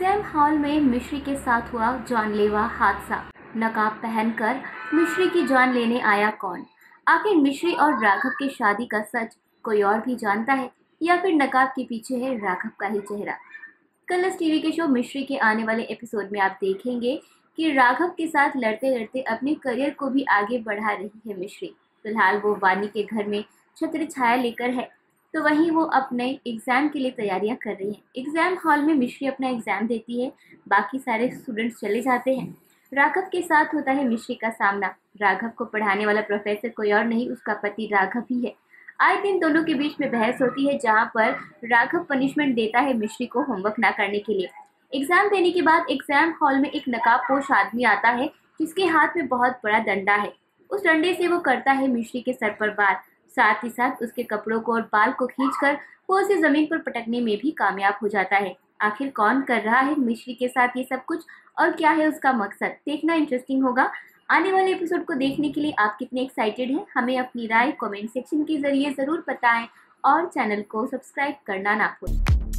Exam hall में मिश्री के साथ हुआ जानलेवा हादसा। नकाब पहनकर मिश्री की जान लेने आया कौन? आखिर मिश्री और राघव की शादी का सच कोई और भी जानता है या फिर नकाब के पीछे है राघव का ही चेहरा? कलर्स टीवी के शो मिश्री के आने वाले एपिसोड में आप देखेंगे कि राघव के साथ लड़ते लड़ते अपने करियर को भी आगे बढ़ा रही है मिश्री। फ़िलहाल वो वानी के घर में छत्र छाया लेकर है। तो वहीं वो अपने एग्ज़ाम के लिए तैयारियाँ कर रही हैं। एग्ज़ाम हॉल में मिश्री अपना एग्ज़ाम देती है, बाकी सारे स्टूडेंट्स चले जाते हैं। राघव के साथ होता है मिश्री का सामना। राघव को पढ़ाने वाला प्रोफेसर कोई और नहीं, उसका पति राघव ही है। आए दिन दोनों के बीच में बहस होती है, जहाँ पर राघव पनिशमेंट देता है मिश्री को होमवर्क ना करने के लिए। एग्ज़ाम देने के बाद एग्ज़ाम हॉल में एक नकाब पोश आदमी आता है, जिसके हाथ में बहुत बड़ा डंडा है। उस डंडे से वो करता है मिश्री के सर पर बार। साथ ही साथ उसके कपड़ों को और बाल को खींचकर वो उसे ज़मीन पर पटकने में भी कामयाब हो जाता है। आखिर कौन कर रहा है मिश्री के साथ ये सब कुछ और क्या है उसका मकसद? देखना इंटरेस्टिंग होगा। आने वाले एपिसोड को देखने के लिए आप कितने एक्साइटेड हैं? हमें अपनी राय कमेंट सेक्शन के ज़रिए ज़रूर बताएँ और चैनल को सब्सक्राइब करना ना भूलें।